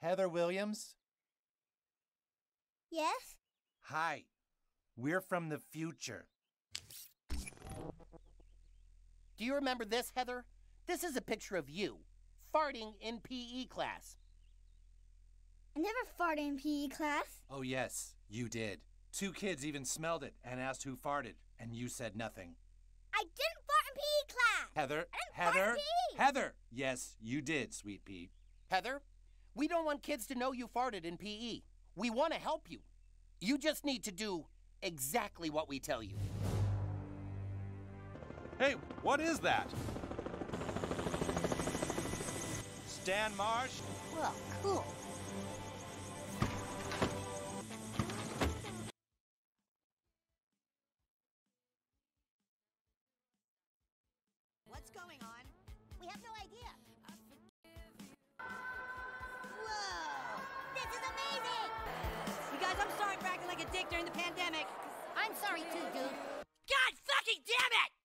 Heather Williams? Yes? Hi. We're from the future. Do you remember this, Heather? This is a picture of you, farting in PE class. I never farted in PE class. Oh, yes, you did. Two kids even smelled it and asked who farted, and you said nothing. I didn't fart in PE class. Heather, I didn't fart Heather. Heather. Yes, you did, sweet pea. Heather, we don't want kids to know you farted in PE. We want to help you. You just need to do exactly what we tell you. Hey, what is that? Stan Marsh? Well, cool. What's going on? This is amazing! You guys, I'm sorry for acting like a dick during the pandemic. I'm sorry too, dude. God fucking damn it!